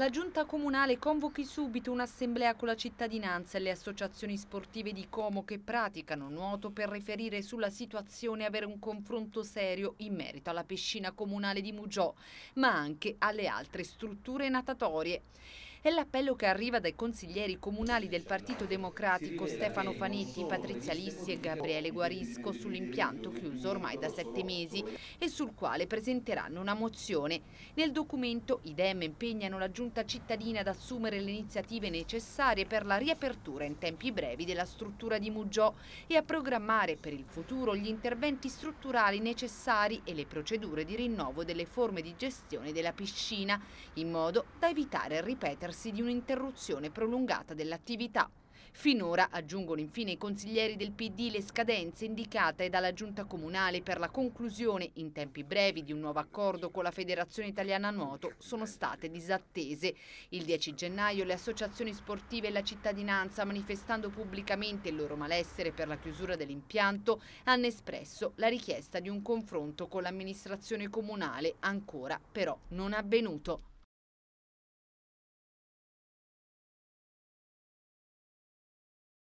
La giunta comunale convochi subito un'assemblea con la cittadinanza e le associazioni sportive di Como che praticano nuoto per riferire sulla situazione e avere un confronto serio in merito alla piscina comunale di Mugiò, ma anche alle altre strutture natatorie. È l'appello che arriva dai consiglieri comunali del Partito Democratico Stefano Fanetti, Patrizia Lissi e Gabriele Guarisco sull'impianto chiuso ormai da sette mesi e sul quale presenteranno una mozione. Nel documento i DEM impegnano la giunta cittadina ad assumere le iniziative necessarie per la riapertura in tempi brevi della struttura di Mugiò e a programmare per il futuro gli interventi strutturali necessari e le procedure di rinnovo delle forme di gestione della piscina, in modo da evitare il ripetere avverarsi di un'interruzione prolungata dell'attività. Finora, aggiungono infine i consiglieri del PD, le scadenze indicate dalla Giunta Comunale per la conclusione in tempi brevi di un nuovo accordo con la Federazione Italiana Nuoto sono state disattese. Il 10 gennaio le associazioni sportive e la cittadinanza, manifestando pubblicamente il loro malessere per la chiusura dell'impianto, hanno espresso la richiesta di un confronto con l'amministrazione comunale, ancora però non avvenuto.